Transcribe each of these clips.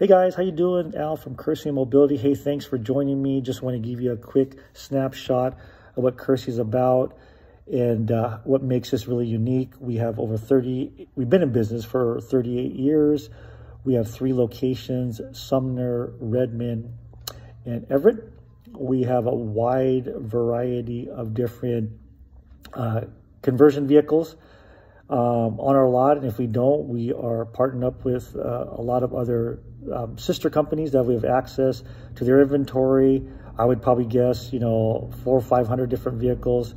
Hey guys, how you doing? Al from Kersey Mobility. Hey, thanks for joining me. Just want to give you a quick snapshot of what Kersey is about and uh, what makes us really unique. We have over 30, we've been in business for 38 years. We have three locations, Sumner, Redmond, and Everett. We have a wide variety of different uh, conversion vehicles um, on our lot. And if we don't, we are partnered up with uh, a lot of other um, sister companies that we have access to their inventory. I would probably guess, you know, four or 500 different vehicles.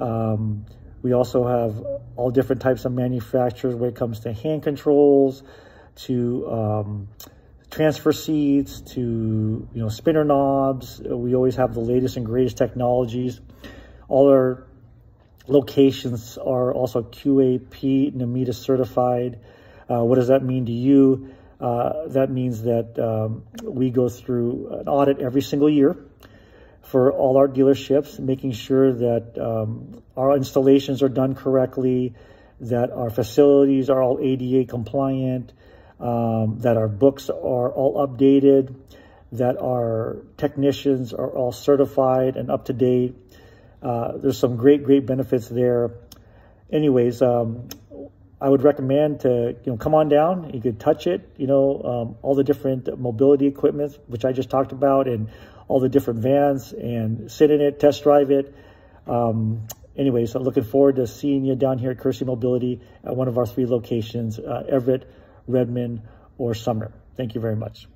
Um, we also have all different types of manufacturers when it comes to hand controls, to um, transfer seats, to, you know, spinner knobs. We always have the latest and greatest technologies. All our locations are also QAP NMEDA certified. Uh, what does that mean to you? Uh, that means that um, we go through an audit every single year for all our dealerships, making sure that um, our installations are done correctly, that our facilities are all ADA compliant, um, that our books are all updated, that our technicians are all certified and up to date, uh, there's some great, great benefits there. Anyways, um, I would recommend to you know come on down. You could touch it. You know um, all the different mobility equipment, which I just talked about, and all the different vans, and sit in it, test drive it. Um, anyways, I'm looking forward to seeing you down here at Kersey Mobility at one of our three locations, uh, Everett, Redmond, or Sumner. Thank you very much.